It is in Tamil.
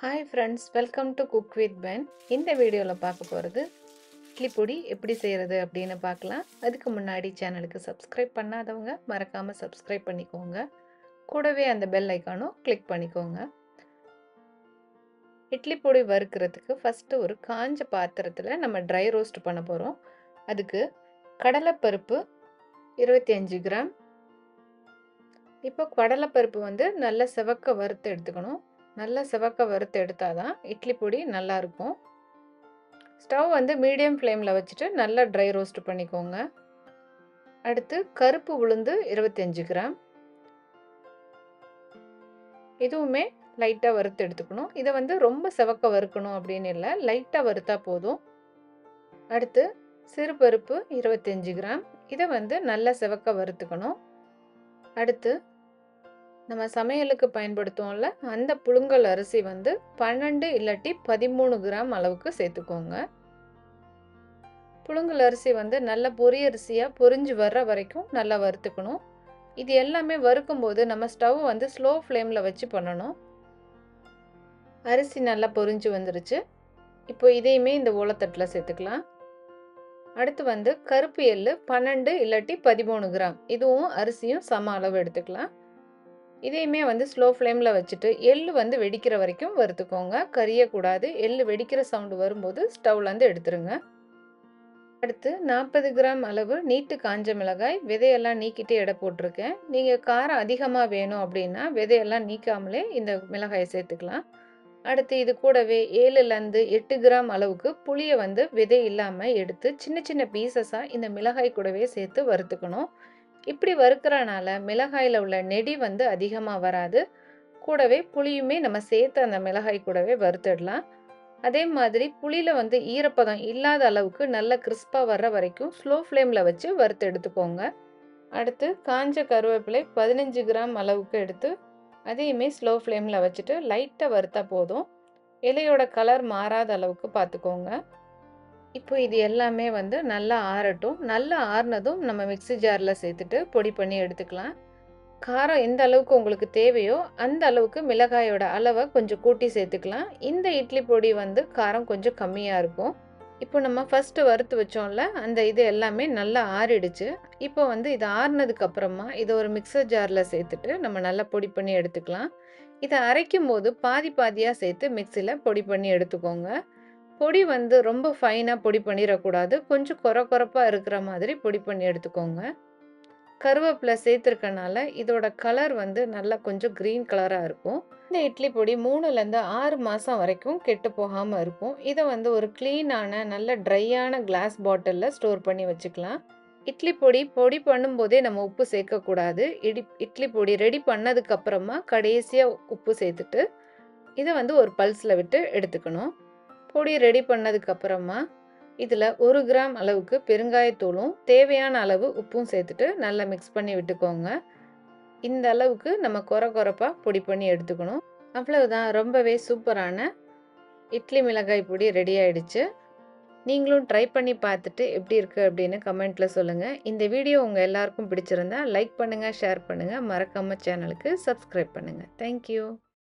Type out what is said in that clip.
Hi friends welcome to cook with Ben இந்த வீடியோவில் பார்க்க போகிறது இட்லி பொடி எப்படி செய்கிறது அப்படின்னு பார்க்கலாம். அதுக்கு முன்னாடி சேனலுக்கு சப்ஸ்கிரைப் பண்ணாதவங்க மறக்காமல் சப்ஸ்கிரைப் பண்ணிக்கோங்க. கூடவே அந்த பெல் ஐக்கானும் கிளிக் பண்ணிக்கோங்க. இட்லி பொடி வறுக்கிறதுக்கு ஃபஸ்ட்டு ஒரு காஞ்ச பாத்திரத்தில் நம்ம ட்ரை ரோஸ்ட் பண்ண போகிறோம் அதுக்கு கடலைப்பருப்பு இருபத்தி அஞ்சு கிராம். இப்போ கடலைப்பருப்பு வந்து நல்லா செவக்க வறுத்து எடுத்துக்கணும். நல்லா சிவக்க வறுத்து எடுத்தால் தான் இட்லி பொடி நல்லாயிருக்கும். ஸ்டவ் வந்து மீடியம் ஃப்ளேமில் வச்சுட்டு நல்லா ட்ரை ரோஸ்ட் பண்ணிக்கோங்க. அடுத்து கருப்பு உளுந்து இருபத்தஞ்சு கிராம். இதுவுமே லைட்டாக வறுத்து எடுத்துக்கணும். இதை வந்து ரொம்ப செவக்க வறுக்கணும் அப்படின்னு இல்லை லைட்டாக வறுத்தா போதும். அடுத்து சிறுபருப்பு இருபத்தஞ்சு கிராம். இதை வந்து நல்லா செவக்க வறுத்துக்கணும். அடுத்து நம்ம சமையலுக்கு பயன்படுத்துவோம்ல அந்த புழுங்கல் அரிசி வந்து பன்னெண்டு இல்லாட்டி பதிமூணு கிராம் அளவுக்கு சேர்த்துக்கோங்க. புழுங்கல் அரிசி வந்து நல்ல பொரியரிசியாக பொரிஞ்சு வர்ற வரைக்கும் நல்லா வறுத்துக்கணும். இது எல்லாமே வறுக்கும்போது நம்ம ஸ்டவ் வந்து ஸ்லோ ஃப்ளேமில் வச்சு பண்ணணும். அரிசி நல்லா பொரிஞ்சு வந்துருச்சு. இப்போ இதையுமே இந்த ஓலத்தட்டில் சேர்த்துக்கலாம். அடுத்து வந்து கருப்பு எள்ளு பன்னெண்டு இல்லாட்டி பதிமூணு கிராம். இதுவும் அரிசியும் சம அளவு எடுத்துக்கலாம். இதையுமே வந்து ஸ்லோ ஃப்ளேமில் வச்சுட்டு எள்ளு வந்து வெடிக்கிற வரைக்கும் வறுத்துக்கோங்க. கரியக்கூடாது. எள்ளு வெடிக்கிற சவுண்டு வரும்போது ஸ்டவ்லேருந்து எடுத்துருங்க. அடுத்து நாற்பது கிராம் அளவு நீட்டு காஞ்ச மிளகாய். விதையெல்லாம் நீக்கிட்டு எடை போட்டிருக்கேன். நீங்கள் காரம் அதிகமாக வேணும் அப்படின்னா விதையெல்லாம் நீக்காமலே இந்த மிளகாயை சேர்த்துக்கலாம். அடுத்து இது கூடவே ஏழுலேருந்து எட்டு கிராம் அளவுக்கு புளியை வந்து விதை இல்லாமல் எடுத்து சின்ன சின்ன பீசஸாக இந்த மிளகாய் கூடவே சேர்த்து வறுத்துக்கணும். இப்படி வறுக்கிறனால மிளகாயில் உள்ள நெடி வந்து அதிகமாக வராது. கூடவே புளியுமே நம்ம சேர்த்து அந்த மிளகாய் கூடவே வறுத்துடலாம். அதே மாதிரி புளியில் வந்து ஈரப்பதம் இல்லாத அளவுக்கு நல்ல கிறிஸ்பாக வர்ற வரைக்கும் ஸ்லோ ஃப்ளேமில் வச்சு வறுத்து எடுத்துக்கோங்க. அடுத்து காஞ்ச கருவேப்பிலை பதினஞ்சு கிராம் அளவுக்கு எடுத்து அதையுமே ஸ்லோ ஃப்ளேமில் வச்சுட்டு லைட்டாக வறுத்தா போதும். இலையோட கலர் மாறாத அளவுக்கு பார்த்துக்கோங்க. இப்போ இது எல்லாமே வந்து நல்லா ஆறட்டும். நல்லா ஆறுனதும் நம்ம மிக்சி ஜாரில் சேர்த்துட்டு பொடி பண்ணி எடுத்துக்கலாம். காரம் எந்த அளவுக்கு உங்களுக்கு தேவையோ அந்த அளவுக்கு மிளகாயோட அளவை கொஞ்சம் கூட்டி சேர்த்துக்கலாம். இந்த இட்லி பொடி வந்து காரம் கொஞ்சம் கம்மியாக இருக்கும். இப்போ நம்ம ஃபஸ்ட்டு வறுத்து வச்சோம்ல அந்த இது எல்லாமே நல்லா ஆறிடுச்சு. இப்போ வந்து இது ஆறுனதுக்கு அப்புறமா இதை ஒரு மிக்சர் ஜாரில் சேர்த்துட்டு நம்ம நல்லா பொடி பண்ணி எடுத்துக்கலாம். இதை அரைக்கும் போது பாதி பாதியாக சேர்த்து மிக்சியில் பொடி பண்ணி எடுத்துக்கோங்க. பொடி வந்து ரொம்ப ஃபைனாக பொடி பண்ணிடக்கூடாது. கொஞ்சம் குறை குறைப்பாக இருக்கிற மாதிரி பொடி பண்ணி எடுத்துக்கோங்க. கருவேப்பிலை சேர்த்துருக்கனால இதோட கலர் வந்து நல்லா கொஞ்சம் க்ரீன் கலராக இருக்கும். இந்த இட்லி பொடி மூணுலேருந்து ஆறு மாதம் வரைக்கும் கெட்டு போகாமல் இருக்கும். இதை வந்து ஒரு க்ளீனான நல்ல ட்ரையான கிளாஸ் பாட்டிலில் ஸ்டோர் பண்ணி வச்சுக்கலாம். இட்லி பொடி பொடி பண்ணும்போதே நம்ம உப்பு சேர்க்கக்கூடாது. இடி இட்லி பொடி ரெடி பண்ணதுக்கப்புறமா கடைசியாக உப்பு சேர்த்துட்டு இதை வந்து ஒரு பல்ஸில் விட்டு எடுத்துக்கணும். பொடி ரெடி பண்ணதுக்கு அப்புறமா இதில் ஒரு கிராம் அளவுக்கு பெருங்காயத்தூளும் தேவையான அளவு உப்பும் சேர்த்துட்டு நல்லா மிக்ஸ் பண்ணி விட்டுக்கோங்க. இந்த அளவுக்கு நம்ம குறை குறைப்பாக பொடி பண்ணி எடுத்துக்கணும். அவ்வளவுதான். ரொம்பவே சூப்பரான இட்லி மிளகாய் பொடி ரெடி ஆயிடுச்சு. நீங்களும் ட்ரை பண்ணி பார்த்துட்டு எப்படி இருக்குது அப்படின்னு கமெண்ட்டில் சொல்லுங்கள் இந்த வீடியோ உங்கள் எல்லாருக்கும் பிடிச்சிருந்தா லைக் பண்ணுங்கள் ஷேர் பண்ணுங்கள் மறக்காமல் சேனலுக்கு சப்ஸ்கிரைப் பண்ணுங்கள் தேங்க்யூ